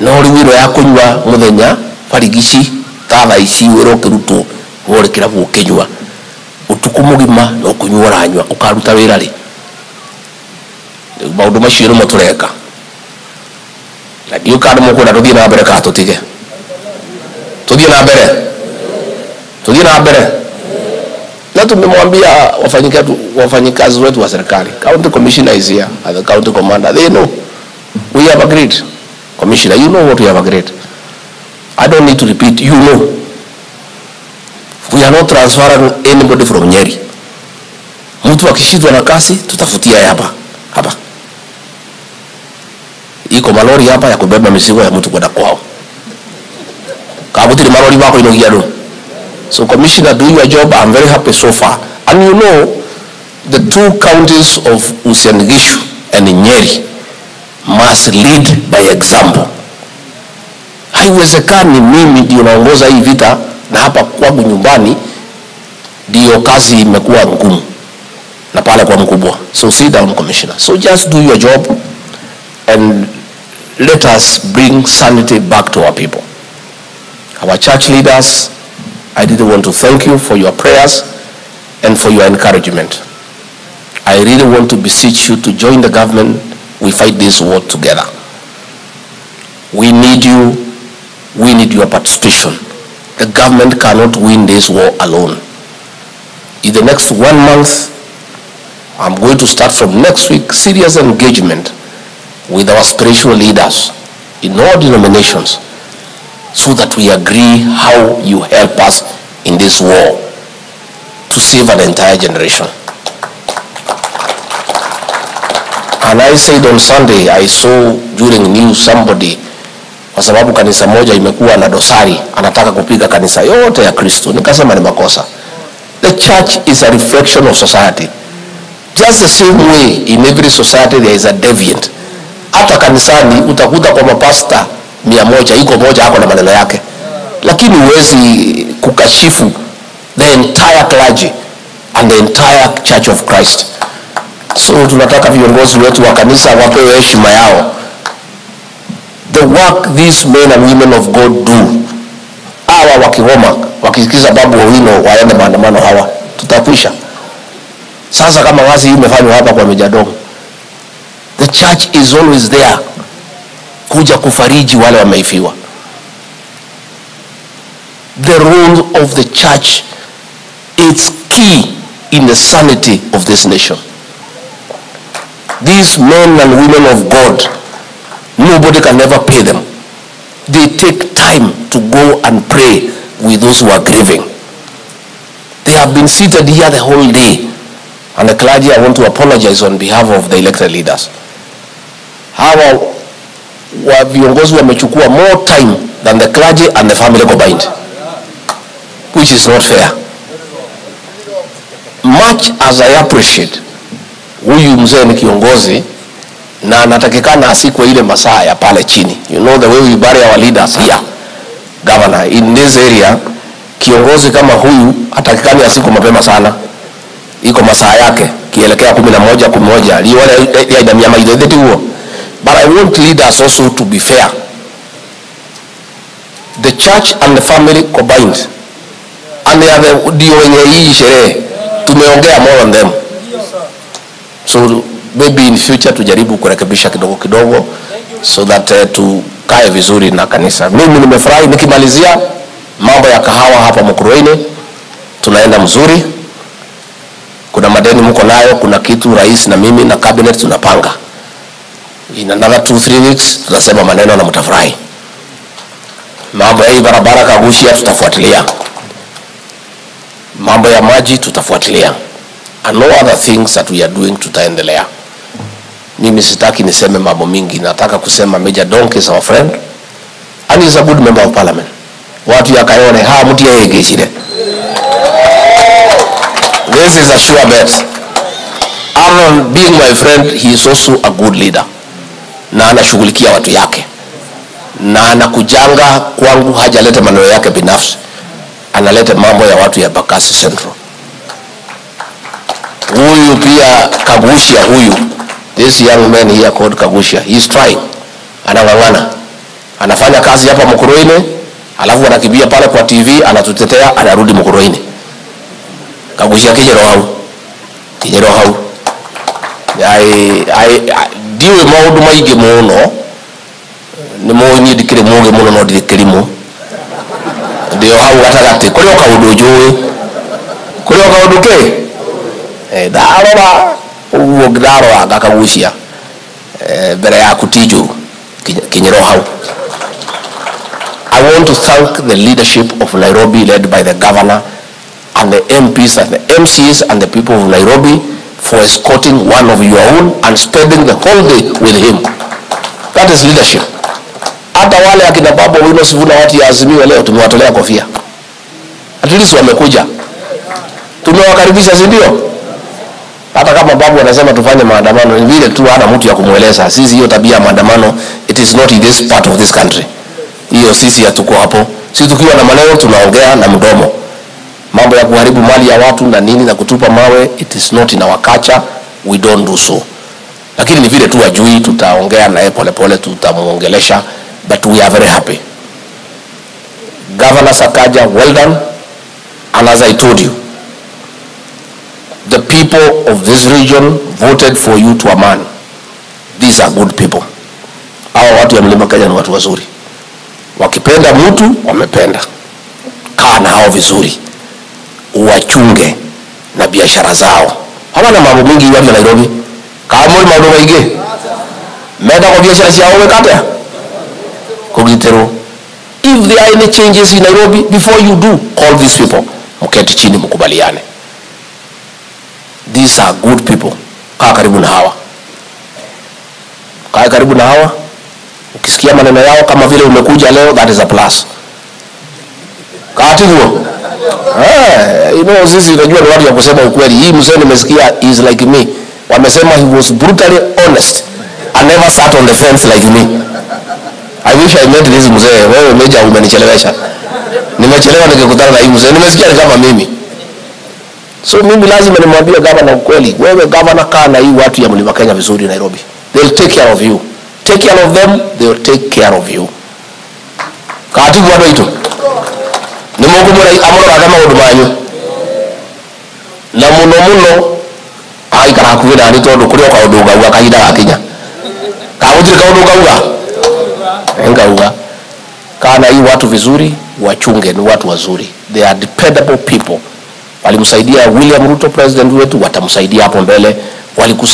no riu iro ya kunywa muthenya barigici ta thaa ici wira ukirutwo wore kirabu ukinywa utuku mugima no kunywa uranywa ukaruta wira ri maundu macio nimo tureka na ndiå kana må kwenda tå thiä na mbere kaa tå tige tå thiä na mbere? Tå thiä na mbere? Na tumemwambia wafanyikazi wetu wa serikali county commissioner is here the county commander. They know. We have agreed commissioner you know what we have agreed. I don't need to repeat you know. We are not transferring anybody from nyeri. Mtu akishindwa na kasi tutafutia hapa. Hapa. Iko malori hapa ya kubeba mizigo ya mtu kwenda kwao. Kabutiri malori wako inogia do so commissioner do your job. I'm very happy so far. And you know the two counties of Uasin Gishu and Nyeri must lead by example. Haiwezekani mimi ndio naongoza hii vita na hapa kwangu nyumbani ndio kazi imekuwa ngumu na pale kwa mkubwa. So sit down commissioner. So just do your job and let us bring sanity back to our people. Our church leaders i really want to thank you for your prayers and for your encouragement. I really want to beseech you to join the government we fight this war together. We need you. We need your participation. The government cannot win this war alone. In the next one month i'm going to start from next week serious engagement with our spiritual leaders in all denominations so that we agree how you help us in this war to save an entire generation. And I said on Sunday, I saw during news somebody, kwa sababu kanisa moja imekuwa na dosari, anataka kupiga kanisa yote ya Kristo. Nikasema ni makosa. The church is a reflection of society. Just the same way in every society there is a deviant hata kanisani utakuta kwa mapasta mia moja iko moja ako na maneno yake lakini huwezi kukashifu the entire clergy and the entire church of christ so tunataka viongozi wetu wa kanisa wapewe heshima yao. The work these men and women of god do hawa wakigoma wakisikiza babu wawino waende maandamano hawa. Tutakwisha. Sasa kama wazi hii imefanywa hapa kwa mejadogo the church is always there kuja kufariji wale wameifiwa. The role of the church it's key in the sanity of this nation these men and women of god nobody can ever pay them. They take time to go and pray with those who are grieving. They have been seated here the whole day and the clergy i want to apologize on behalf of the elected leaders. Hawa wa viongozi wamechukua more time than the clergy and the family combined which is not fair. Much as i appreciate huyu mzee ni kiongozi na anatakikana asikwe ile masaa ya pale chini. You know the way we bury our leaders here. Governor in this area kiongozi kama huyu atakikani asikwe mapema sana. Iko masaa yake kielekea kumi na moja kumi moja. Liwale yaidamia maithetheti huo but i want leaders also to be fair. The church and the family combined. And they are the ndio wenye hii sherehe. Tumeongea more on them so maybe in future tujaribu kurekebisha kidogo kidogo so that uh, tukae vizuri na kanisa. Mimi nimefurahi nikimalizia mambo ya kahawa hapa Mukurweini, tunaenda mzuri. Kuna madeni mko nayo kuna kitu rais na mimi na cabinet tunapanga. In another two three weeks tutasema maneno na mtafurahi mambo ya hii barabara kagushia tutafuatilia mambo ya maji tutafuatilia and no other things that we are doing tutaendelea. Mimi sitaki niseme mambo mingi. Nataka kusema Major Donk is our friend. And is a good member of parliament. Watu yakayone ha mtu yeyegeshire this is a sure bet. Aaron being my friend he is also a good leader. Na anashughulikia watu yake. Na anakujanga kwangu hajaleta maneno yake binafsi. Analeta mambo ya watu ya Bakasi Central huyu pia Kagusha huyu. This young man here called Kagusha, he is trying. Anang'ang'ana. Anafanya kazi hapa Mkuruine, alafu anakimbia pale kwa TV anatutetea, anarudi Mukurweini. Kagusha kijero hau kijero hau ai ai ndiwe maundu maingi muno ni muini dikire muge muno no dikire mo ndio hau gatagati kuri o kaundu njui kuri o kaundu ki eh ndarora uguo ndarora ngakagucia eh, mbere yaku tiju kinyiro hau I want to thank the leadership of Nairobi led by the governor and the MPs and the MCs and the people of Nairobi for escorting one of your own and spending the whole day with him. That is leadership. Hata wale akina baba wino sivuna watu ya Azimio leo tumewatolea kofia. At least wamekuja. Tumewakaribisha si ndio? Hata kama Babu anasema tufanye maandamano, ni vile tu hana mtu ya kumweleza. Sisi hiyo tabia ya maandamano, it is not in this part of this country. Hiyo sisi hatuko hapo. Sisi tukiwa na maneno tunaongea na mdomo mambo ya kuharibu mali ya watu na nini na kutupa mawe, it is not in our culture, we don't do so. Lakini ni vile tu wajui, tutaongea naye polepole, tutamuongelesha, but we are very happy. Governor Sakaja, well done. And as I told you, the people of this region voted for you to a man. These are good people. Hawa watu ya Mlima Kenya ni watu wazuri, wakipenda mtu wamependa. Kaa na hao vizuri uwachunge na biashara zao. Hawana mambo mingi wa Nairobi. Kamwe maundu maingi. Menda kwa biashara ciao wekatea. Kugitirwo. If there are any changes in Nairobi before you do call these people. Mketi chini mkubaliane. These are good people. Kaa karibu na hawa. Kaa karibu na hawa. Ukisikia maneno yao kama vile umekuja leo that is a plus. kaati huo Eh, you know, sisi unajua ni watu ya kusema ukweli. Hii mzee nimesikia is like me. Wamesema he was brutally honest and never sat on the fence like me. I wish I met this mzee. Wewe meja umenichelewesha. Nimechelewa nikikutana na hii mzee. Nimesikia ni kama mimi. So mimi lazima nimwambie gavana ukweli. Wewe gavana, kaa na hii watu ya Mlima Kenya vizuri Nairobi. They'll take care of you. Take care of them, they'll take care of you. Katibu watu Doito ni Mungu ngå amåroraga maå ndå manyu na muno muno agaikara ni nani tondå kå rä o kaå ndå ngauga kahinda gakinya kagå tirä kaå enga ngauga kana hii watu vizuri wachunge ni watu wazuri they are dependable people walimsaidia william ruto president wetu watamsaidia hapo mbele. Walikusa